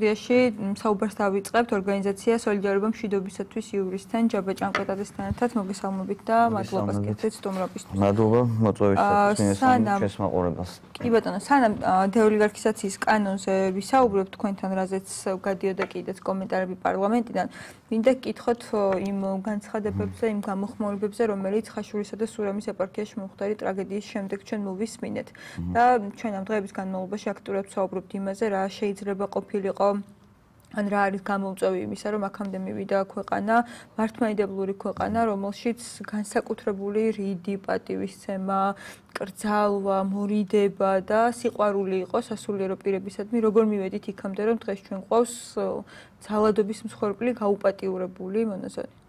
სტუდიაში საუბარს დავიწყებთ ორგანიზაცია სოლიდარობა მშვიდობისათვის იურისთან ჯაბა ჭანკოტაძესთან ერთად მოგესალმებით და მადლობა გიხდით სტუმრობისთვის. მადლობა მოწვევისთვის ჩვენს მაყურებელს. კი ბატონო, სანამ დეოლიგარქიზაციის კანონზე ვისაუბრებთ თქვენთან, რაზეც გადიოდა კიდეც კომენტარები პარლამენტიდან, მინდა გკითხოთ იმ განცხადებებზე, იმ გამოხმაურებებზე, რომელიც ხაშურისა და სურამის ეპარქიაში მომხდარი ტრაგედიის შემდეგ ჩვენ მოვისმინეთ და ჩვენ ამ დღეების განმავლობაში აქტიურად ვსაუბრობთ იმაზე, რა შეიძლება ყოფილიყო იყო ან რა არის გამოუწევი იმისა, რომ აქამდე მივიდა ქვეყანა, მართლმადიდებლური ქვეყანა, რომელშიც განსაკუთრებული რიდი, პატივისცემა, კრძალვა, მორიდება და სიყვარული იყო სასულიერო პირებისადმი, როგორ მივედით იქამდე, რომ დღეს ჩვენ ყავს ძალადობის მსხვერპლი გაუპატიურებული მონაზონი.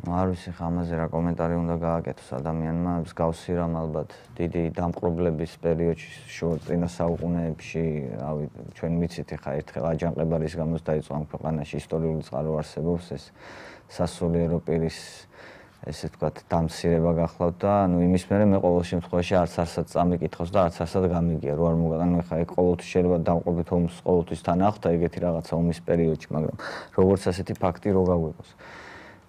არ ვიცი ხა ამაზე რა კომენტარი უნდა გააკეთოს ადამიანმა? მსგავსი რამ ალბათ დიდი დამპყრობლების პერიოდში შორ წინა საუკუნეებში რავი ჩვენ ვიცით ხა ერთხელ აჯანყებარის გამოს დაიწყო ამ ქვეყანაში ისტორიული წყარო არსებობს ეს სასულიერო პირის ესე ვთქვათ დამცირება გახლავთ და ნუ იმის მერე მე ყოველ შემთხვევაში არც არსად წამიკითხოს და არც არსად გამიგია რო არ მოგანო ხა ეგ ყოველთვის შეიძლება დამყობით ომს ყოველთვის თან ახთა ეგეთი რაღაცა ომის პერიოდში მაგრამ როგორც ასეთი ფაქტი რო გაგვიყოს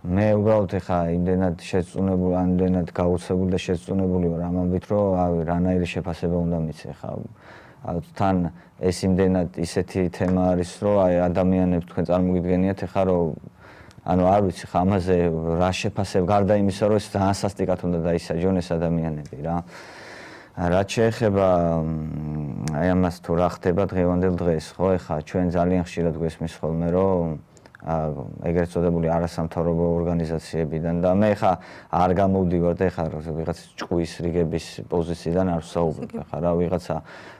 მე უბრალოდ ეხა იმდენად შეწუნებული, ამდენად გაუცებული და შეწუნებული ვარ ამამით, რომ ავი რანაირი შეფასება უნდა მიცე ხა. თან ეს იმდენად ისეთი თემა არის, რომ აი ადამიანებს თქვენ წარმოგიდგენიათ ეხა რომ ანუ არ ვიცი ხა ამაზე რა შეფასება გარდა იმისა, რომ ეს ძალიან სასტიკად უნდა დაისაჯონ ეს ადამიანები რა. რაც შეეხება აი ამას თუ რა ხდება დღევანდელ დღეს, ხო ეხა ჩვენ ძალიან ხშირად გვესმის ხოლმე რომ ეგრეთ წოდებული არასამთავრობო ორგანიზაციებიდან და მე ხა არ გამოვდივარ და ხა ვიღაც ჭკუის რიგების პოზიციიდან არ ვსაუბრობ ხა რა ვიღაცა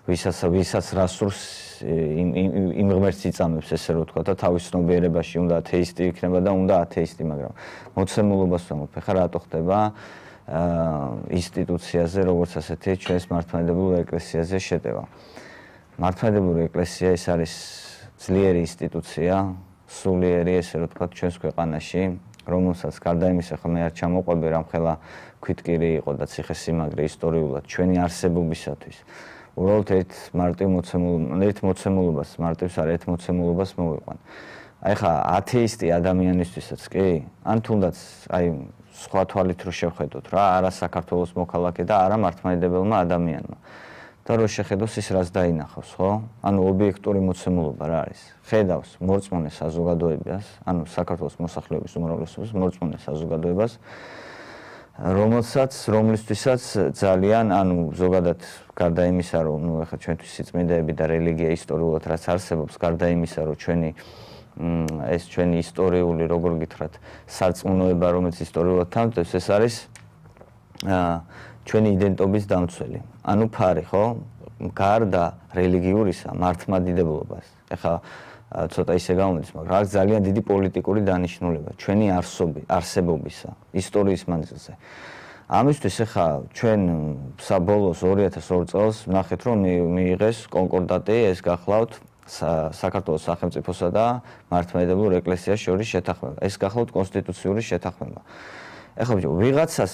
ვისაც ვისაც რასურს იმ ღმერთს იწამებს ესე რომ თქვა და თავის ცნობიერებაში უნდა ათეისტი იქნება და უნდა ათეისტი მაგრამ მოცემულობას ვამბობ ხა რატო ხდება? ინსტიტუციაზე როგორც ასეთი ჩვენს მართლმადიდებლურ ეკლესიაზე შეტევა. მართლმადიდებლური ეკლესია ეს არის ძლიერი ინსტიტუცია სულიერი ესე რომ თქვა ჩვენს ქვეყანაში რომელსაც გარდა იმისა ხომ არ ჩამოყვები რამხელა ქვითკირი იყო და ციხესიმაგრე ისტორიულად ჩვენი არსებობისათვის. უბრალოდ ერთ მარტივ მოცემულ ერთ მოცემულობას მარტივს არ ერთ მოცემულობას მოვიყვან. აი ხა ათეისტი ადამიანისთვისაც კი ან თუნდაც აი სხვა თვალით რო შევხედოთ რა არა საქართველოს მოქალაქე და არა მართლმადიდებელმა ადამიანმა და რო შეხედოს ის რას დაინახავს, ხო? ანუ ობიექტური მოცემულობა რა არის? ხედავს მორწმუნე საზოგადოებას, ანუ საქართველოს მოსახლეობის უმრავლესობას, მორწმუნე საზოგადოებას, რომელსაც რომლისთვისაც ძალიან, ანუ ზოგადად გარდა იმისა, რომ ნუ ახლა ჩვენთვის სიწმინდეები და რელიგია ისტორიულად რაც არსებობს, გარდა იმისა, რომ ჩვენი ეს ჩვენი ისტორიული, როგორ გითხრათ, სარწმუნოება, რომელიც ისტორიულად თამთებს, ეს არის აა ჩვენი იდენტობის დამცველი. ანუ ფარი, ხო? გარდა რელიგიურისა, მართლმადიდებლობას. ეხლა ცოტა ისე გამოდის, მაგრამ აქ ძალიან დიდი პოლიტიკური დანიშნულება ჩვენი არსობი, არსებობისა, ისტორიის მანძილზე. ამისთვის ეხლა ჩვენ საბოლოოს 2002 წელს ნახეთ, რომ მიიღეს კონკორდატი, ეს გახლავთ საქართველოს სახელმწიფოსა და მართლმადიდებლურ ეკლესიას შორის შეთანხმება. ეს გახლავთ კონსტიტუციური შეთანხმება. ეხლა ბიჭო ვიღაცას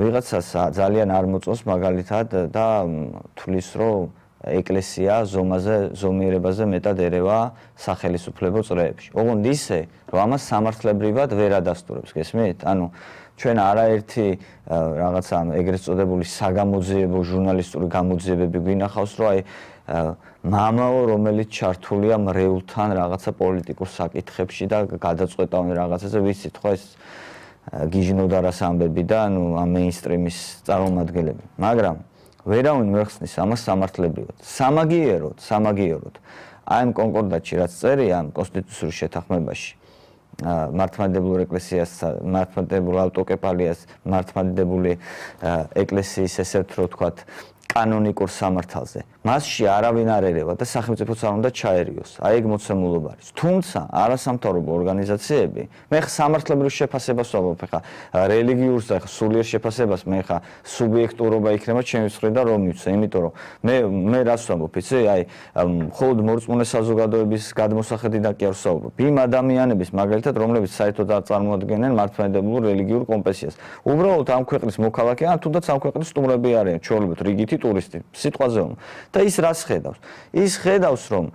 ვიღაცას ძალიან არ მოწონს მაგალითად და თulis რომ ეკლესია ზომაზე ზომიერებაზე მეტად ერევა სახელისუფლებო წრეებში. ოღონდ ისე რომ ამას სამართლებრივად ვერ ადასტურებს, გესმით? ანუ ჩვენ არაერთი რაღაცა ეგრეთ წოდებული საგამოძიებო ჟურნალისტური გამოძიებები გვინახავს, რომ აი მამაო რომელიც ჩართულია მრეულთან რაღაცა პოლიტიკურ საკითხებში და გადაწყვეტავენ რაღაცაზე, ვიცით ხო ეს გიჟნოდა რას ამბები და ანუ ამ მეინსტრიმის წარმომადგენლები. მაგრამ ვერავინ მეხსნის ამას სამართლებრივად. სამაგიეროდ, სამაგიეროდ. აი ამ კონკორდატში რაც წერია ამ კონსტიტუციურ შეთანხმებაში მართლმადიდებლურ ეკლესიას, მართლმადიდებლურ ავტოკეფალიას, მართლმადიდებლური ეკლესიის ესე თქვათ კანონიკურ სამართალზე. მასში არავინ არ ერევა და სახელმწიფოც არ უნდა ჩაერიოს. აი ეგ მოცემულობა არის. თუმცა არასამთავრობო ორგანიზაციები, მე ხა სამართლებრივ შეფასებას ვამბობ, ხა რელიგიურს და ხა სულიერ შეფასებას მე ხა სუბიექტურობა იქნება ჩემი მხრიდან რომ მივცე, იმიტომ რომ მე მე რას ვამბობ, იცი? აი მხოლოდ მორწმუნე საზოგადოების გადმოსახედიდან კი არ ვსაუბრობ. იმ ადამიანების მაგალითად, რომლებიც საერთოდ არ წარმოადგენენ მართლმადიდებლურ რელიგიურ კონფესიას. უბრალოდ ამ ქვეყნის მოქალაქე ან თუნდაც ამ ქვეყნის სტუმრები არიან, ჩვეულებრივ რიგითი ტურისტი. სიტყვაზე ვამბობ. და ის რას ხედავს? ის ხედავს, რომ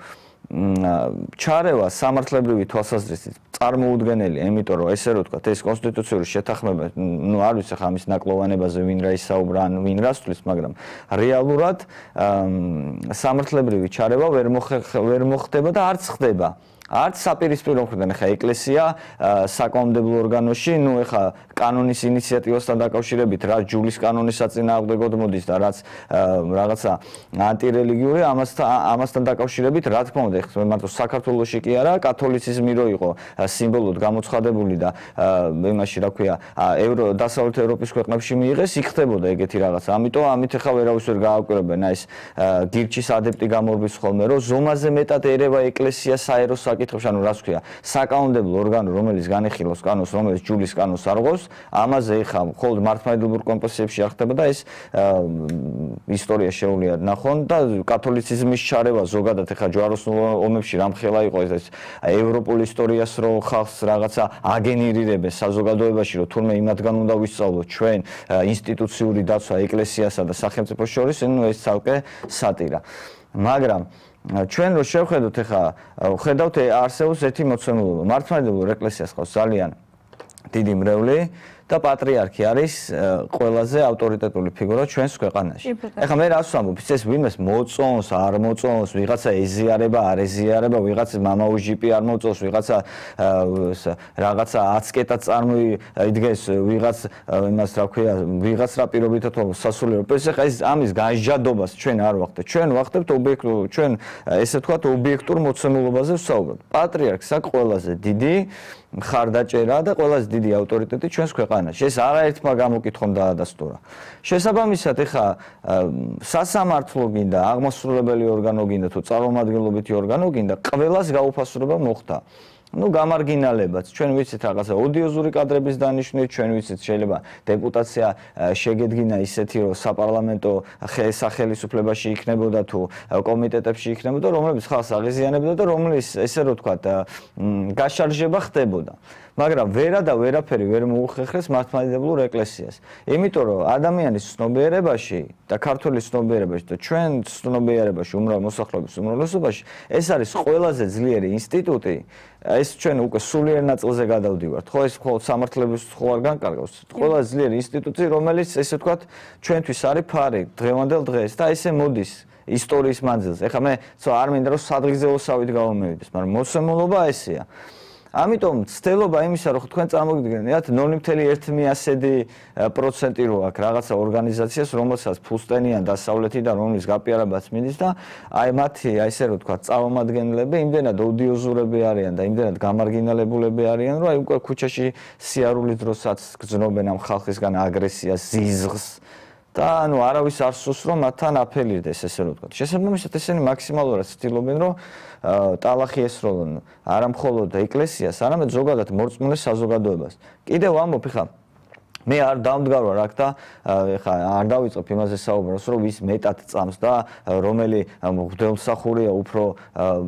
ჩარევა სამართლებრივი თვალსაზრისით წარმოუდგენელია, იმიტომ რომ ესე რომ ვთქვათ, ეს კონსტიტუციური შეთანხმება, ну, არ ვიცი ხა ამის ნაკლოვანებაზე ვინ რა ისაუბრა, ან ვინ რას თulis, მაგრამ რეალურად სამართლებრივი ჩარევა ვერ ვერ მოხდება და არც ხდება. არც საპირისპირო მხრიდან ხა ეკლესია საკონდებლო ორგანოში, ну ეხა კანონის ინიციატივასთან დაკავშირებით რა ჯულის კანონის საწინააღმდეგოდ მოდის და რაც რაღაცა ანტირელიგიური ამასთან ამასთან დაკავშირებით რა თქმა უნდა ეხლა მარტო საქართველოსში კი არა კათოლიციზმი რო იყო სიმბოლოდ გამოცხადებული და იმაში რა ქვია ევრო დასავლეთ ევროპის ქვეყნებში მიიღეს იქ ხდებოდა ეგეთი რაღაცა. ამიტომ ამით ეხლა ვერავის ვერ გააკვირებენ აი ეს გირჩის ადეპტი გამორბის ხოლმე რომ ზომაზე მეტად ერევა ეკლესია საერო საკ საკითხებში, ანუ რას ქვია, საკანონმდებლო ორგანო, რომელიც განეხილავს კანონს, რომელიც ჯულის კანონს არღოს, ამაზე ეხა მხოლოდ მართლმადიდებლურ კომპოზიციებში ახდება და ეს ისტორია შეუძლია ნახონ და კათოლიციზმის ჩარევა ზოგადად ეხა ჯვაროსნულ ომებში რამხელა იყო ეს ევროპულ ისტორიას რო ხალხს რაღაცა აგენერირებენ საზოგადოებაში რომ თურმე იმათგან უნდა ვისწავლოთ ჩვენ ინსტიტუციური დაცვა ეკლესიასა და სახელმწიფოს შორის, ну ეს ცალკე სატირა. მაგრამ ჩვენ რო შევხედოთ ახლა ხედავთ არსებობს ერთი მოცემულობა. მართლმადიდებლურ ეკლესიას ყავს ძალიან დიდი მრევლი და პატრიარქი არის ყველაზე ავტორიტეტული ფიგურა ჩვენს ქვეყანაში. ეხლა მე რას ვამბობ, ეს ვინმეს მოწონს, არ მოწონს, ვიღაცა ეზიარება, არ ეზიარება, ვიღაცა მამაუჟიპი არ მოწონს, ვიღაცა რაღაცა აცკეტა წარმოიდგეს, ვიღაც იმას რა ქვია, ვიღაც რა პირობითად სასულიერო. ეს ეხლა ეს ამის განჯადობას ჩვენ არ ვახდეთ. ჩვენ ვახდებთ ობიექტურ, ჩვენ ესე ვთქვათ, ობიექტურ მოცემულობაზე ვსაუბრობთ. პატრიარქს აქვს ყველაზე დიდი მხარდაჭერა და ყველაზე დიდი ავტორიტეტი ჩვენს ქვეყანაში. ეს არაერთმა გამოკითხომ დაადასტურა. შესაბამისად, ეხა სასამართლო გინდა, აღმასრულებელი ორგანო გინდა თუ წარმომადგენლობითი ორგანო გინდა, ყველას გაუფასურება მოხდა. Ну გამარგინალებაც ჩვენ ვიცით რაღაცა ოდიოზური კადრების დანიშნული ჩვენ ვიცით შეიძლება დეპუტაცია შეგედგინა ისეთი რომ საპარლამენტო ხელისუფლებაში იქნებოდა თუ კომიტეტებში იქნებოდა რომლებიც ხალხს აღიზიანებდა და რომლის ესე რომ თქვა გაშარჟება ხდებოდა მაგრამ ვერა და ვერაფერი ვერ მოუხერხეს მართლმადიდებლურ ეკლესიას. იმიტომ რომ ადამიანის ცნობიერებაში და ქართული ცნობიერებაში და ჩვენ ცნობიერებაში უმრავ მოსახლეობის უმრავლესობაში ეს არის ყველაზე ძლიერი ინსტიტუტი. ეს ჩვენ უკვე სულიერ ნაწილზე გადავდივართ. ხო ეს მხოლოდ სამართლების ხო არ განკარგავს. ყველაზე ძლიერი ინსტიტუტი, რომელიც ესე ვთქვათ, ჩვენთვის არის ფარი დღევანდელ დღეს და ესე მოდის ისტორიის მანძილზე. ეხლა მე ცო არ მინდა რომ სადღიზე ოსავით გავამევიდეს, მაგრამ მოსემულობა ესეა. ამიტომ ცდელობა იმისა, რომ თქვენ წარმოგიდგენთ 0.1%-ი რო აქვს რაღაცა ორგანიზაციას, რომელსაც ფუსტენიან დასავლეთი და რომლის გაპიარებაც მიდის და აი მათი აი ესე რომ თქვა წარმომადგენლები იმდენად ოდიოზურები არიან და იმდენად გამარგინალებულები არიან, რომ აი უკვე ქუჩაში სიარულის დროსაც გძნობენ ამ ხალხისგან აგრესიას, ზიზღს და ანუ არავის არ სურს რომ მათთან აფელირდეს ესე რომ ვთქვა. შესაბამისად ესენი მაქსიმალურად ცდილობენ რომ ტალახი ესროლონ არა მხოლოდ ეკლესიას, არამედ ზოგადად მორწმუნე საზოგადოებას. კიდევ ამბობ ხა მე არ დამდგარ ვარ აქ და ეხა არ დავიწყებ იმაზე საუბროს რომ ვის მეტად წამს და რომელი მღვდელმსახურია უფრო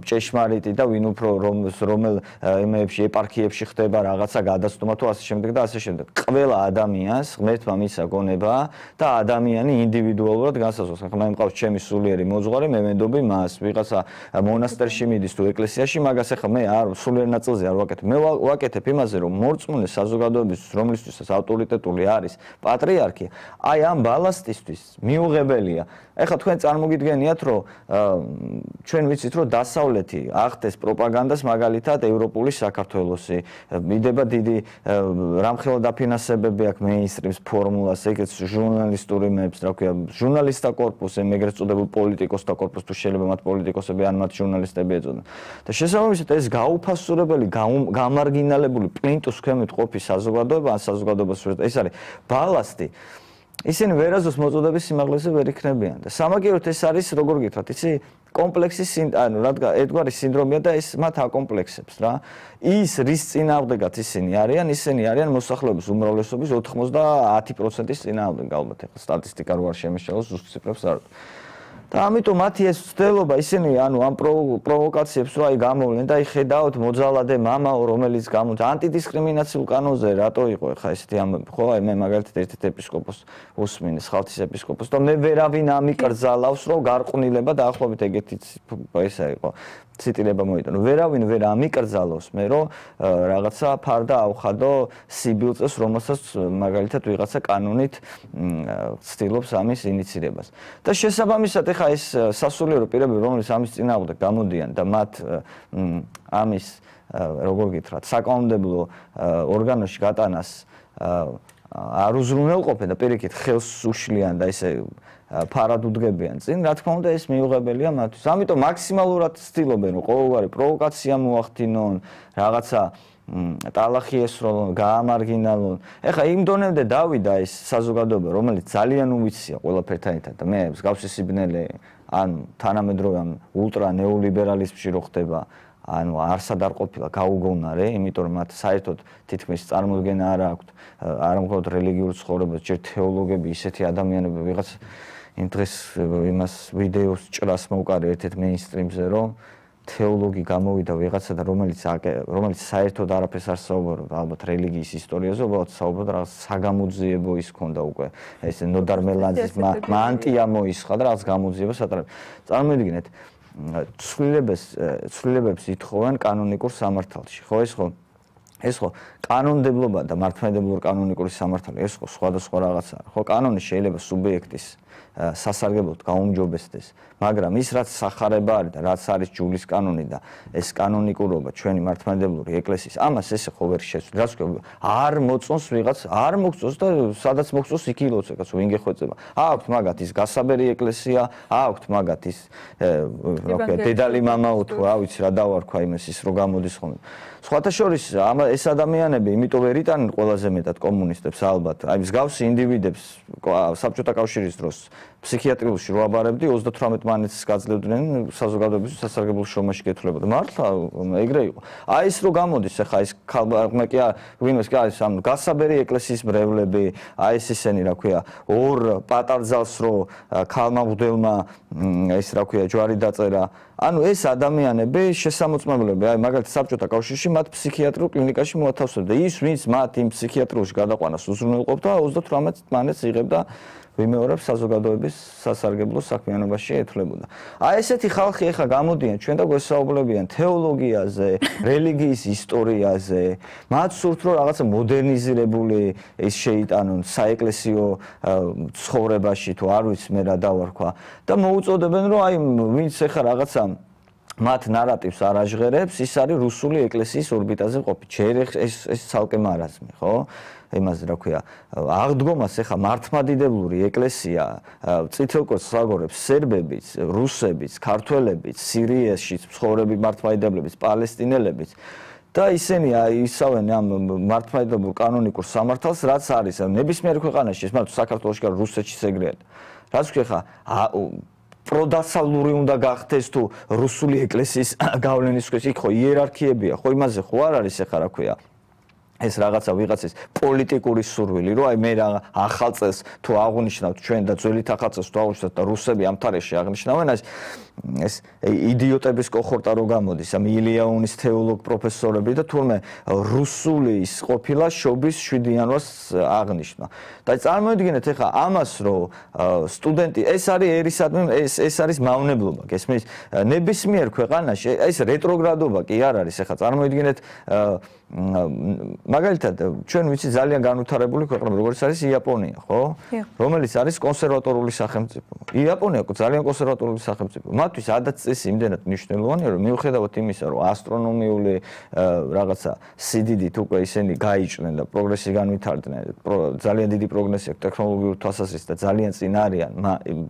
ჭეშმარიტი და ვინ უფრო რომელ იმეებში ეპარქიებში ხდება რაღაცა გადაცდომა თუ ასე შემდეგ და ასე შემდეგ. ყველა ადამიანს ღმერთმა მისცა გონება და ადამიანი ინდივიდუალურად განსაზღვრავს. ახლა მე მყავს ჩემი სულიერი მოძღვარი, მე მენდობი მას, ვიღაცა მონასტერში მიდის თუ ეკლესიაში, მაგას ახლა მე არ სულიერ ნაწილზე არ ვაკეთებ. მე ვაკეთებ იმაზე რომ მორწმუნე საზოგადოების რომლისთვისაც ავტორიტეტი კონკრეტული არის პატრიარქი, აი ამ ბალასტისთვის მიუღებელია. ეხლა თქვენ წარმოგიდგენიათ, რომ ჩვენ ვიცით, რომ დასავლეთი ახდენს პროპაგანდას მაგალითად ევროპული საქართველოსი. მიდება დიდი რამხელა დაფინანსებები აქვს მეინსტრიმს ფორმულას, ეგეც ჟურნალისტური მეებს, რა ქვია, ჟურნალისტთა корпуსი, ეგრეთ წოდებულ პოლიტიკოსთა корпуს თუ შეიძლება მათ პოლიტიკოსები ან მათ ჟურნალისტები ეწოდნენ. და შესაბამისად ეს გაუფასურებელი, გამარგინალებული პლინტუს ქვემოთ ყოფი საზოგადოება, ან საზოგადოებას ეს ეს არის ბალასტი. ისინი ვერაზოს მოწოდების სიმაღლეზე ვერ იქნებიან და სამაგიეროდ ეს არის როგორ გითხრათ, იცი კომპლექსის ანუ რადგან ედგარი სინდრომია და ეს მათ აკომპლექსებს რა. ის რის წინააღმდეგაც ისინი არიან, ისინი არიან მოსახლეობის უმრავლესობის 90%-ის წინააღმდეგ, ალბათ ეხლა სტატისტიკა რო არ შემეშალოს ზუსტ ციფრებს არ ვთქვი. და ამიტომ მათი ეს ცდელობა ისინი ანუ ამ პროვოკაციებს რა აი გამოვლენ და აი ხედავთ მოძალადე მამაო რომელიც გამო ანტიდისკრიმინაციულ კანონზე რატო იყო ხა ესეთი ამ ხო აი მე მაგალითად ერთ-ერთ ეპისკოპოს უსმინეს ხალთის ეპისკოპოს და მე ვერავინ ამიკრძალავს რომ გარყვნილება დაახლოებით ეგეთი ესა იყო ციტირება მოიტანო. ვერავინ ვერ ამიკრძალოს მე რომ რაღაცა ფარდა ავხადო სიბილწეს, რომელსაც მაგალითად ვიღაცა კანონით ცდილობს ამის ინიცირებას. და შესაბამისად ეხა ეს სასულიერო პირები, რომლის ამის წინააღმდეგ გამოდიან და მათ ამის როგორ გითხრათ, საკანონმდებლო ორგანოში გატანას არ უზრუნველყოფენ და პირიქით ხელს უშლიან და ესე ფარად უდგებიან წინ, რა თქმა უნდა ეს მიუღებელია მათთვის. ამიტომ მაქსიმალურად ცდილობენ ყოველგვარი პროვოკაცია მოახდინონ, რაღაცა ტალახი ესროლონ, გაამარგინალონ. ეხლა იმ დონემდე დავიდა ეს საზოგადოება, რომელიც ძალიან უვიცია ყველაფერთან ერთად და მე მსგავსი სიბნელე ან თანამედროვე ამ ულტრა ნეოლიბერალიზმში რო ხდება ანუ არსად არ ყოფილა გაუგონარე, იმიტომ რომ მათ საერთოდ თითქმის წარმოქმნა არ აქვთ არ მხოლოდ რელიგიურ ცხოვრებას, ჯერ თეოლოგები, ისეთი ადამიანები ვიღაც იმ დღეს იმას ვიდეოს ჭრას მოვყარე ერთ-ერთ მეინსტრიმზე, რომ თეოლოგი გამოვიდა ვიღაცა და რომელიც რომელიც საერთოდ არაფერს არ საუბრობდა ალბათ რელიგიის ისტორიაზე, უბრალოდ საუბრობდა რაღაც საგამოძიებო ის ქონდა უკვე ეს ნოდარ მელანძის მანტია მოისხა და რაღაც გამოძიებას ატარებ. წარმოიდგინეთ ცვლილებებს ცვლილებებს ითხოვენ კანონიკურ სამართალში. ხო ეს ხო ეს ხო კანონმდებლობა და მართლმადიდებლური კანონიკური სამართალი ეს ხო სხვადასხვა რაღაცაა. ხო კანონი შეიძლება სუბიექტის სასარგებლოდ გაუმჯობესდეს, მაგრამ ის რაც სახარება არის და რაც არის ჯულის კანონი და ეს კანონიკურობა ჩვენი მართლმადიდებლური ეკლესიის, ამას ესე ხო ვერ შეცვლი. რაც არ მოწონს ვიღაც, არ მოგწონს და სადაც მოგწონს იქ ილოცეკაც ვინ გეხვეწება. აქვთ მაგათ ის გასაბერი ეკლესია, აქვთ მაგათ ის რა ქვია, დედალი მამაო თუ რა ვიცი რა დავარქვა იმას ის რო გამოდის ხოლმე. სხვათა შორის ამ ეს ადამიანები იმიტომ ვერ იტანენ ყველაზე მეტად კომუნისტებს ალბათ. აი მსგავსი ინდივიდებს საბჭოთა კავშირის დროს ფსიქიატრიულში რო აბარებდი 38 მანეთს გაძლევდნენ საზოგადოების სასარგებლო შრომაში გეთვლებოდა. მართლა ეგრე იყო. აი ეს რო გამოდის ახლა ეს ხალხმა კი ვინმეს კი არის ამ გასაბერი ეკლესიის მრევლები, აი ეს ისენი რა ქვია, ორ პატარძალს რო ხალმა მღვდელმა ეს რა ქვია ჯვარი დაწერა. ანუ ეს ადამიანები შესამოწმებლები, აი მაგალითად საბჭოთა კავშირში მათ ფსიქიატრიულ კლინიკაში მოათავსებდა. ის ვინც მათ იმ ფსიქიატრიულში გადაყვანას უზრუნველყოფდა 38 მანეთს იღებდა ვიმეორებს საზოგადოების სასარგებლო საქმიანობაში ეთვლებოდა. აი ესეთი ხალხი ახლა გამოდიან ჩვენ და გვესაუბრებიან თეოლოგიაზე, რელიგიის ისტორიაზე, მათ სურთ რომ რაღაცა მოდერნიზირებული ის შეიტანონ საეკლესიო ცხოვრებაში თუ არ ვიცი მე რა დავარქვა და მოუწოდებენ რომ აი ვინც ახლა რაღაცა მათ ნარატივს არ აჟღერებს, ის არის რუსული ეკლესიის ორბიტაზე ყოფი. ჯერ ეს ეს ცალკე მარაზმი, ხო? იმაზე რა ქვია აღდგომას ახლა მართმადიდებლური ეკლესია წითელკოს საგორებს სერბებიც რუსებიც ქართველებიც სირიაში ცხოვრები მართმადიდებლების პალესტინელებიც და ისინი ისავენ ამ მართმადიდებლურ კანონიკურ სამართალს რაც არის ნებისმიერ ქვეყანაში ეს მათ საქართველოსში და რუსეთშიც ეგრეა რაც ქვია ხა პროდასალური უნდა გახდეს თუ რუსული ეკლესიის გავლენის ქვეშ იქ ხო იერარქიებია ხო იმაზე ხო არ არის ახლა რა ქვია ეს რაღაცა ვიღაცის პოლიტიკური სურვილი, რომ აი მე რა ახალ წელს თუ აღნიშნავთ ჩვენ და ძველით ახალ წელს თუ აღნიშნავთ და რუსები ამ თარეში აღნიშნავენ ეს ეს იდიოტების კოხორტა რო გამოდის, ამ ილიაუნის თეოლოგ პროფესორები და თურმე რუსული ის ყოფილა შობის 7 იანვარს აღნიშნა. და წარმოიდგინეთ ახლა ამას რომ სტუდენტი ეს არის ერისადმი ეს ეს არის მავნებლობა, გესმის? ნებისმიერ ქვეყანაში ეს რეტროგრადობა კი არ არის ახლა წარმოიდგინეთ მაგალითად ჩვენ ვიცი ძალიან განვითარებული ქვეყნები როგორც არის იაპონია ხო? რომელიც არის კონსერვატორული სახელმწიფო. იაპონია ძალიან კონსერვატორული სახელმწიფო. მათთვის ადაწესი იმდენად მნიშვნელოვანია რომ მიუხედავად იმისა რომ ასტრონომიული რაღაცა სიდიდით უკვე ისინი გაიჭნენ და პროგრესი განვითარდნენ ძალიან დიდი პროგრესი აქვს ტექნოლოგიური თვალსაზრისით და ძალიან წინ არიან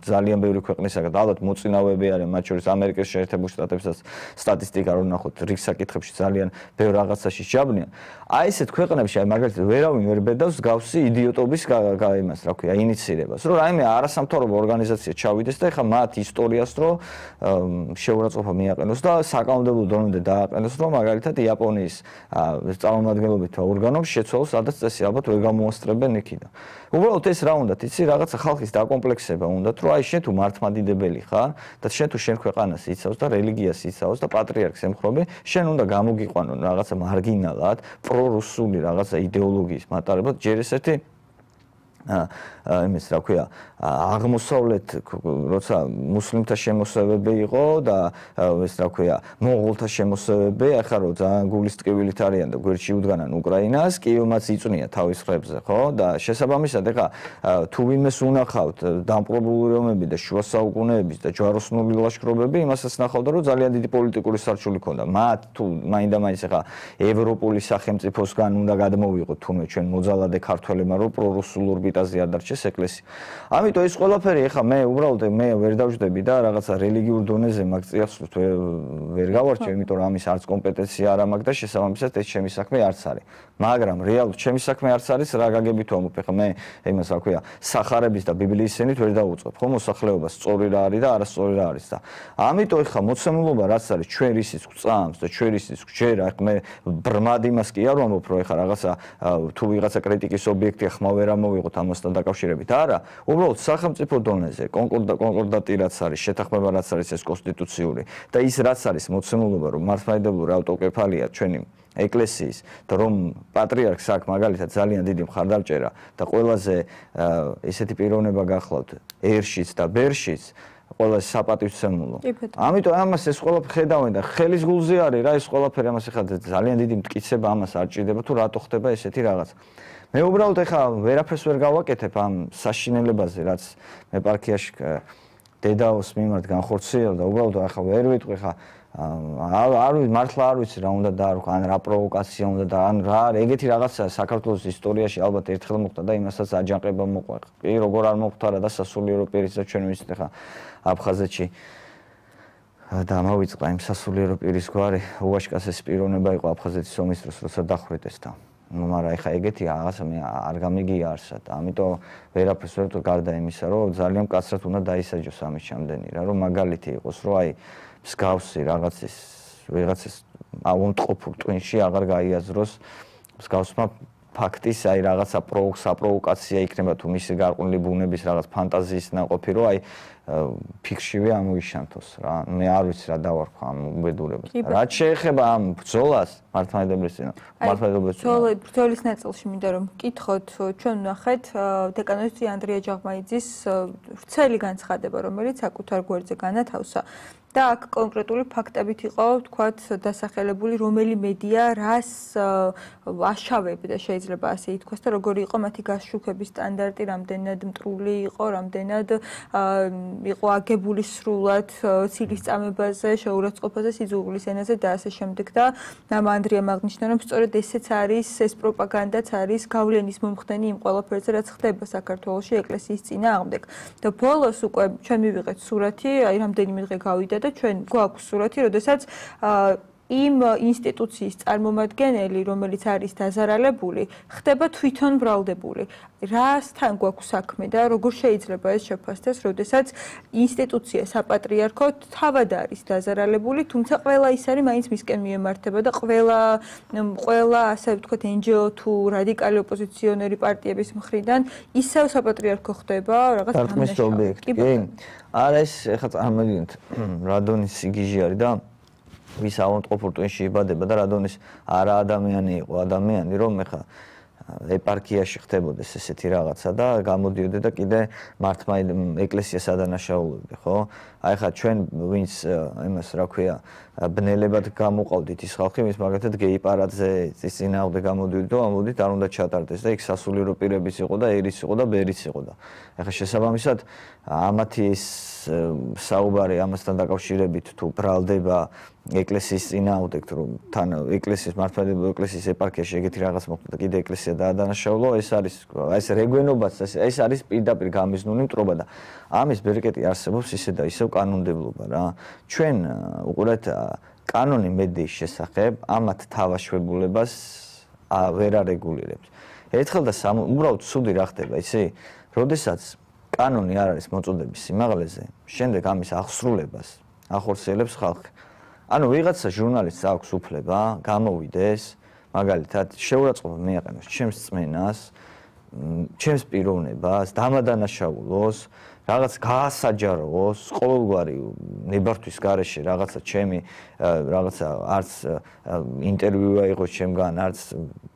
ძალიან ბევრი ქვეყნისაგან. ალბათ მოწინავეები არიან მათ შორის ამერიკის შეერთებულ შტატებსაც სტატისტიკა რო ნახოთ რიგ საკითხებში ძალიან ბევრ რაღაცაში ჯაბ გქონია. აი ესეთ ქვეყნებში აი მაგალითად ვერავინ ვერ ბედავს გავსი იდიოტობის იმას, რა ქვია, ინიცირებას. რომ რაიმე არასამთავრობო ორგანიზაცია ჩავიდეს და ეხა მათ ისტორიას რო შეურაცხყოფა მიაყენოს და საკანონმდებლო დონემდე დააყენოს, რომ მაგალითად იაპონიის წარმომადგენლობით ორგანოებს შეცვალოს, სადაც წესი ალბათ ვერ გამოასწრებენ იქიდან. უბრალოდ ეს რა უნდა, იცი, რაღაცა ხალხის დაკომპლექსება უნდა, რომ აი შენ თუ მართმადიდებელი ხარ და შენ თუ შენ ქვეყანას იცავს და რელიგიას იცავს და პატრიარქს ემხრობი, შენ უნდა გამოგიყვანონ რაღაცა მარგინალად პრორუსული რაღაცა იდეოლოგიის მატარებლად ჯერ ესეთი იმის რა ქვია აღმოსავლეთ როცა მუსლიმთა შემოსევები იყო და ეს რა ქვია მონღოლთა შემოსევები ახლა რო ძალიან გულის ტკივილით არიან და გვერდში უდგანან უკრაინას კიევმაც იწვნია თავის ხრებზე ხო? და შესაბამისად ახლა თუ ვინმეს უნახავთ დამპყრობლური ომები და შუა საუკუნეების და ჯვაროსნული ლაშქრობები იმასაც ნახავდა რომ ძალიან დიდი პოლიტიკური სარჩული ქონდა. მათ თუ მაინდა-მაინც ახლა ევროპული სახელმწიფოსგან უნდა გადმოვიყოთ თუნდაც ჩვენ მოძალადე ქართველებმა რომ პრორუსულ ორბიტაზე არ დარჩეს ეკლესია. ამიტომ ეს ყველაფერი ახლა მე უბრალოდ მე ვერ დავждები და რაღაცა რელიგიურ დონეზე მაგ წიაღსვით ვერ გავარჩევ, იმიტომ რომ ამის არც კომპეტენცია არ მაქვს და შესაბამისად ეს ჩემი საქმე არც არის. მაგრამ რეალურად ჩემი საქმე არც არის რა გაგებით ვამბობ. ახლა მე იმას რა ქვია, სახარების და ბიბლიის ენით ვერ დავუწყებ, ხო მოსახლეობას სწორი რა არის და არასწორი რა არის და ამიტომ ახლა მოცემულობა რაც არის ჩვენ ისიც გვწამს და ჩვენ ისიც გვჯერა, მე ბრმად იმას კი არ ვამბობ, რომ ახლა რაღაცა თუ ვიღაცა კრიტიკის ობიექტია ხმა ვერ ამოვიღოთ ამასთან დაკავშირებით. არა, უბრალოდ სახელმწიფო დონეზე კონკორდატი რაც არის, შეთანხმება რაც არის ეს კონსტიტუციური და ის რაც არის მოცემულობა, რომ მართლმადიდებლური ავტოკეფალია ჩვენი ეკლესიის და რომ პატრიარქს აქ მაგალითად ძალიან დიდი მხარდამჭერა და ყველაზე ესეთი პიროვნება გახლავთ ერშიც და ბერშიც ყველა საპატივცემულო. ამიტომ ამას ეს ყველაფერი ხედავენ და ხელის გულზე არის რა ეს ყველაფერი ამას ეხლა ძალიან დიდი მტკიცება ამას არ ჭირდება თუ რატო ხდება ესეთი რაღაც. მე უბრალოდ ეხლა ვერაფერს ვერ გავაკეთებ ამ საშინელებაზე რაც ეპარქიაში დედაოს მიმართ განხორციელდა უბრალოდ ეხლა ვერ ვიტყვი ეხლა არ მართლა არ ვიცი რა უნდა დაარქვა ან რა პროვოკაცია უნდა და ან რა ეგეთი რაღაცა საქართველოს ისტორიაში ალბათ ერთხელ მოხდა და იმასაც აჯანყება მოყვა. კი როგორ არ მოხდა და სასულიერო პირისა ჩვენ ვიცით ახლა აფხაზეთში და მოვიწყდა იმ სასულიერო პირის გვარი უაშკას ეს პიროვნება იყო აფხაზეთის ომის დროს როცა დახვრიტეს და მაგრამ ეხა ეგეთი რაღაცა მე არ გამიგია არსად ამიტომ ვერაფერს ვერ თუ გარდა იმისა რომ ძალიან კაცრად უნდა დაისაჯოს ამის ჩამდენი რა რომ მაგალითი იყოს რომ აი მსგავსი რაღაცის ვიღაცის ამომტყოფურ ტვინში აღარ გაიაზროს. მსგავსმა ფაქტის აი რაღაცა პროვოკაცია იქნება თუ მისი გარყვნილი ბუნების რაღაც ფანტაზიის ნაყოფი რომ აი ფიქშივე ამოიშანთოს რა. მე არ ვიცი რა დავარქვა ამ უბედურებას. რაც შეეხება ამ ბრძოლას მართლმადიდებლების წინა მართლმადიდებლების ბრძოლა ბრძოლის ნაწილში მინდა რომ მკითხოთ ჩვენ ვნახეთ დეკანოზი ანდრია ჯაღმაიძის ვრცელი განცხადება რომელიც საკუთარ გვერდზე განათავსა. და აქ კონკრეტული ფაქტებით იყო, თქვათ, დასახელებული, რომელი მედია რას აშავებდა, შეიძლება ასე ითქვას და როგორი იყო მათი გაშუქების სტანდარტი, რამდენად მტრული იყო, რამდენად იყო აგებული სრულად ცილის წამებაზე, შეურაცხყოფაზე, სიძულვილის ენაზე და ასე შემდეგ და ნამანდრიამ აღნიშნა, რომ სწორედ ესეც არის, ეს პროპაგანდაც არის გავლენის მომხდენი იმ ყველაფერზე, რაც ხდება საქართველოში ეკლესიის წინააღმდეგ. და ბოლოს უკვე ჩვენ მივიღეთ სურათი, აი რამდენიმე დღე გავიდა და ჩვენ გვაქვს სურათი, როდესაც იმ ინსტიტუციის წარმომადგენელი, რომელიც არის დაზარალებული, ხდება თვითონ ბრალდებული. რასთან გვაქვს საქმე და როგორ შეიძლება ეს შეფასდეს, როდესაც ინსტიტუცია საპატრიარქო თავად არის დაზარალებული, თუმცა ყველა ის არის მაინც მისკენ მიემართება და ყველა ყველა ასე ვთქვათ NGO თუ რადიკალი ოპოზიციონერი პარტიების მხრიდან ისევ საპატრიარქო ხდება რაღაც დამნაშავე. კი, არა ეს ეხლა წარმოგიდგენთ რადონის სიგიჟი არის და ვის ავონტყოფურ ტვინში იბადება და რადონის არა ადამიანი იყო? ადამიანი რომ ეხა ეპარქიაში ხდებოდეს ესეთი რაღაცა და გამოდიოდე და კიდე მართმა ეკლესია სადანაშაულებდი ხო აი ხა ჩვენ ვინც იმას რა ქვია ბნელებად გამოყავდით ის ხალხი ვის მაგათად გეი პარადზე წინააღმდეგ გამოდიოდი და ამოდით არ უნდა ჩატარდეს და იქ სასულიერო პირების იყო და ერის იყო და ბერიც იყო და ეხა შესაბამისად ამათი ეს საუბარი ამასთან დაკავშირებით თუ ბრალდება ეკლესიის წინააღმდეგ რომ თან ეკლესიის მართლმადიდებლური ეკლესიის ეპარქიაში ეგეთი რაღაც მოხდა და კიდე ეკლესია დაადანაშაულო ეს არის ეს რეგვენობაც ეს არის პირდაპირ გამიზნული მტრობა და ამის ბერკეტი არსებობს ისე და ისევ კანონმდებლობა რა. ჩვენ უყურეთ კანონი მედიის შესახებ ამათ თავაშვებულებას ვერ არეგულირებს ერთხელ და უბრალოდ სუდი რა ხდება ისი როდესაც კანონი არ არის მოწოდების სიმაღლეზე შემდეგ ამის აღსრულებას ახორციელებს ხალხი ანუ ვიღაცა ჟურნალისტს აქვს უფლება გამოვიდეს მაგალითად შეურაცხყოფა მიაყენოს ჩემს წმენას ჩემს პიროვნებას დამადანაშაულოს რაღაც გაასაჯაროს ყოველგვარი ნებართვის garaში რაღაცა ჩემი რაღაცა არც ინტერვიუ აიღოს ჩემგან არც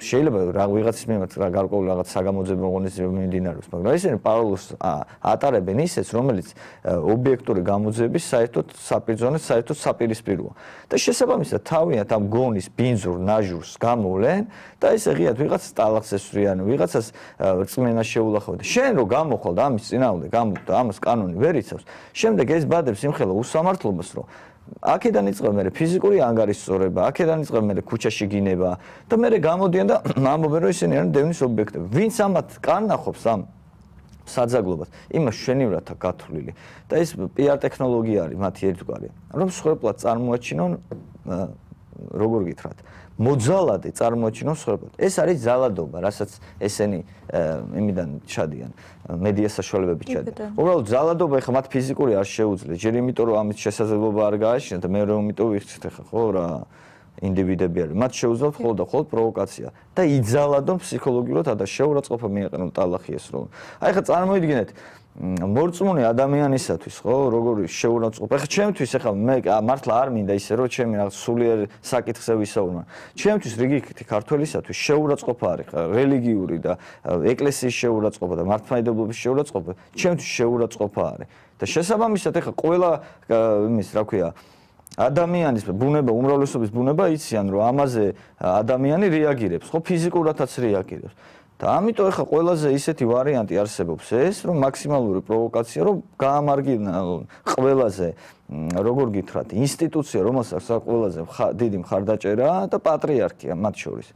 შეიძლება რა ვიღაცის მიმართ რა გარკვეული რაღაც საგამოძიებო ღონისძიება მიმდინარეობს, მაგრამ ესენი პარალელს ატარებენ ისეც, რომელიც ობიექტური გამოძიების საერთოდ საპირზონეს, საერთოდ საპირისპიროა. და შესაბამისად თავიანთ ამ გონის ბინზურ ნაჟურს გამოვლენ და ესე ღიად ვიღაც სტალახს ესვრიან, ვიღაცას რწმენა შეულახავ და შენ რო გამოხვალ ამის წინააღმდეგ გამო და ამას კანონი ვერ იცავს, შემდეგ ეს ბადებს იმხელა უსამართლობას, რომ აქედან იწყება მე ფიზიკური ანგარიშსწორება, აქედან იწყება მე ქუჩაში გინება და მე გამოდიან და ამობენ რომ ისინი არიან დევნის ობიექტები. ვინც ამათ კანახობს ამ საძაგლობას, იმას შენივრათა გათვლილი და ეს პიარ ტექნოლოგია არის მათი ერთგვარი. რომ სხვეპლად წარმოაჩინონ როგორ გითხრათ, მოძალადე წარმოაჩინონ სხვეპლად. ეს არის ზალადობა, რასაც ესენი იმიდან ჩადიან, მედია საშუალებებით ჩადიან. უბრალოდ ზალადობა ეხა მათ ფიზიკური არ შეუძლია, ჯერ იმიტომ რომ ამის შესაძლებლობა არ გააჩნიათ და მე რომ იმიტომ ვიხსით ეხა ხო რა ინდივიდები არის. მათ შეუძლებთ ხოლმე და ხოლმე პროვოკაცია და იძალადონ ფსიქოლოგიურად და შეურაცხყოფა მიაყენონ ტალახიეს რომ. აი ხა წარმოიდგინეთ, მორწმუნე ადამიანისათვის ხო? როგორი შეურაცხყოფა ხა ჩემთვის ახლა მე მართლა არ მინდა ისე რომ ჩემი რაღაც სულიერ საკითხზე ვისაუბრა ჩემთვის რიგითი ქართველისათვის შეურაცხყოფა არის ხა რელიგიური და ეკლესიის შეურაცხყოფა და მართლმადიდებლობის შეურაცხყოფა ჩემთვის შეურაცხყოფა არის. და შესაბამისად ახლა ყველა იმის რა ქვია ადამიანის ბუნება უმრავლესობის ბუნება იციან რომ ამაზე ადამიანი რეაგირებს ხო? ფიზიკურადაც რეაგირებს და ამიტომ ახლა ყველაზე ისეთი ვარიანტი არსებობს ეს, რომ მაქსიმალური პროვოკაცია, რომ გაამარგინა ყველაზე როგორ გითხრათ, ინსტიტუცია, რომელსაც ყველაზე დიდი მხარდაჭერა და პატრიარქია მათ შორის.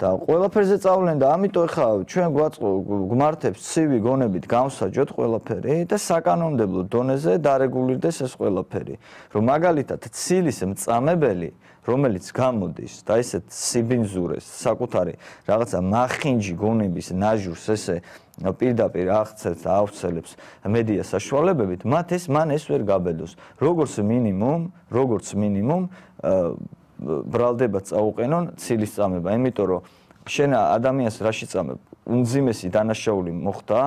და ყველაფერზე წავლენ და ამიტომ ახლა ჩვენ გვაწყო გმართებს ცივი გონებით გავსაჯოთ ყველაფერი და საკანონმდებლო დონეზე დარეგულირდეს ეს ყველაფერი. რომ მაგალითად ცილის მწამებელი რომელიც გამოდის და ესეთ სიბინძურეს საკუთარი რაღაცა მახინჯი გონების ნაჟურს ესე პირდაპირ აღწევს და აუცელებს მედია საშუალებებით, მათ ეს მან ეს ვერ გაბედოს. როგორც მინიმუმ, როგორც მინიმუმ ბრალდება წაუყენონ ცილის წამება, იმიტომ რომ შენ ადამიანს რაში წამებ? უმძიმესი დანაშაული მოხდა,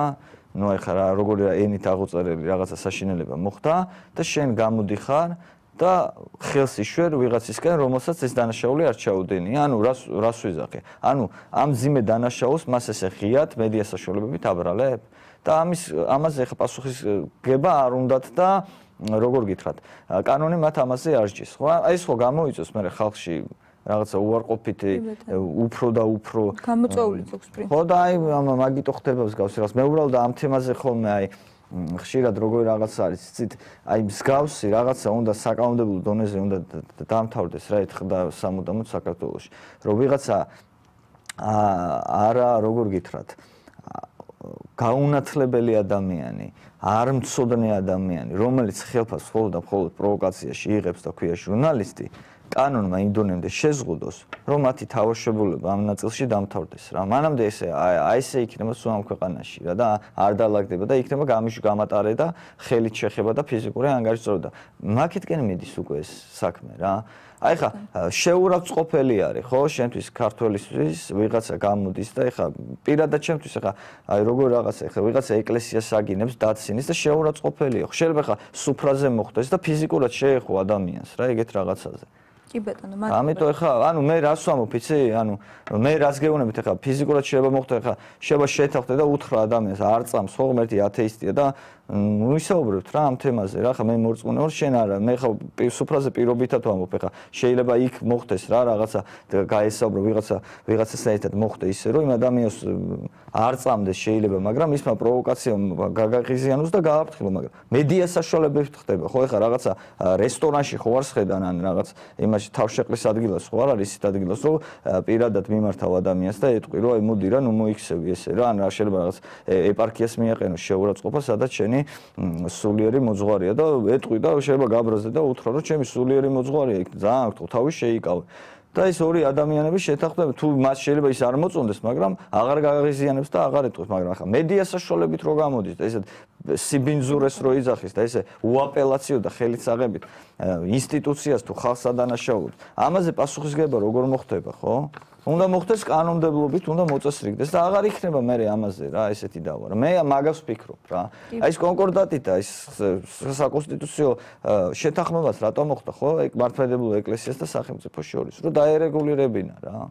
ну ეხლა რა როგორი ენით აღუწერელი რაღაცა საშინელება მოხდა და შენ გამოდიხარ და ხელს იშვერ ვიღაცისკენ, რომელსაც ეს დანაშაული არ ჩაუდენია. ანუ რას რას ვიზახე? ანუ ამ ძიმე დანაშაულს მას ესე ღიად მედია საშუალებებით აბრალებ და ამის ამაზე ხა პასუხის გება არ უნდათ და როგორ გითხრათ? კანონი მათ ამაზე არ ჯის, ხო? აი ეს ხო გამოიწოს მე ხალხში რაღაცა უარყოფითი უფრო და უფრო გამოწეული ზოგს პრინციპი. ხო და აი მაგიტო ხდება მსგავსი რაღაც. მე უბრალოდ ამ თემაზე ხოლმე აი ხშირად როგორი რაღაც არის ცით აი მსგავსი რაღაცა უნდა საკანონმდებლო დონეზე უნდა დამთავრდეს რა ერთხელ და სამუდამოდ საქართველოში. რომ ვიღაცა არა როგორ გითხრათ გაუნათლებელი ადამიანი არ მწოდნე ადამიანი რომელიც ხელფას ხოლმე და ხოლმე პროვოკაციაში იღებს და ქვია ჟურნალისტი კანონმა ინდონემდე შეზღუდოს, რომ მათი თავშებულება ამ ნაწილში დამთავრდეს რა. მანამდე ესე აი ესე იქნება სულ ამ ქვეყანაში რა და არ დაალაგდება და იქნება გამიშ გამატარე და ხელით შეხება და ფიზიკური ანგარიშწორება და მაკეთკენ მიდის უკვე ეს საქმე რა. აი ხა შეურაცხყოფელი არის ხო შენთვის ქართველისთვის ვიღაცა გამოდის და ეხა პირადად შენთვის ეხა აი როგორ რაღაცა ეხა ვიღაცა ეკლესიას აგინებს დაცინის და შეურაცხყოფელია ხო შეიძლება ხა სუფრაზე მოხდეს და ფიზიკურად შეეხო ადამიანს რა ეგეთ რაღაცაზე კი ბატონო, მაგრამ ამიტომ ეხა, ანუ მე რას ვამობ, იცი? ანუ მე რას გეუბნებით ეხა, ფიზიკურად შეიძლება მოხდეს ეხა, შეიძლება შეთანხმდე და უთხრა ადამიანს, არ წამს, ხო, ღმერთი ათეისტია და ვისაუბრებთ რა ამ თემაზე რა ხა მე მორწმუნე ვარ შენ არა მე ხა სუფრაზე პირობითად ვამბობ ხა შეიძლება იქ მოხდეს რა რაღაცა გაესაუბრო ვიღაცა ვიღაცას ერთად მოხდა ისე რომ იმ ადამიანს არ წამდეს შეიძლება მაგრამ ისმა პროვოკაციამ გაგაღიზიანოს და გააფრთხილო მაგრამ მედია საშუალებებით ხდება ხო ხა რაღაცა რესტორანში ხო არ შედან ან რაღაც იმაში თავშეყრის ადგილას ხო არ არის ისეთ ადგილას რომ პირადად მიმართავ ადამიანს და ეტყვი რომ აი მოდი რა ნუ მოიქცევი ესე რა ან შეიძლება რაღაც ეპარქიას მიაყენო შეურაცხყოფა სადაც შენ ჩემი სულიერი მოძღვარია და ეტყვი და შეიძლება გაბრაზდე და უთხრა რომ ჩემი სულიერი მოძღვარია იქ ძალიან გთხოვ თავი შეიკავე. და ეს ორი ადამიანები შეთანხმდება თუ მას შეიძლება ის არ მოწონდეს მაგრამ აღარ გაღიზიანებს და აღარ ეტყვის მაგრამ ახლა მედია საშუალებით რო გამოდის და ესე სიბინძურეს რო იძახის და ესე უაპელაციო და ხელით აღებით ინსტიტუციას თუ ხალხს ადანაშაულებს ამაზე პასუხისგება როგორ მოხდება ხო უნდა მოხდეს კანონმდებლობით, უნდა მოწესრიგდეს და აღარ იქნება მე ამაზე რა ესეთი დავა. მე მაგას ვფიქრობ რა. აი ეს კონკორდატი და ეს საკონსტიტუციო შეთანხმებას რატომ მოხდა ხო? ეგ მართლმადიდებლო ეკლესიას და სახელმწიფოს შორის, რომ დაერეგულირებინა რა.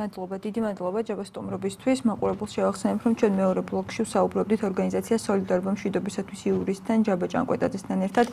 მადლობა, დიდი მადლობა ჯაბასტუმრობისთვის. მაყურებელს შევახსენებ, რომ ჩვენ მეორე ბლოკში ვსაუბრობდით ორგანიზაცია სოლიდარობა მშვიდობისათვის იურისთან ჯაბა ჭანკვეტაძესთან ერთად.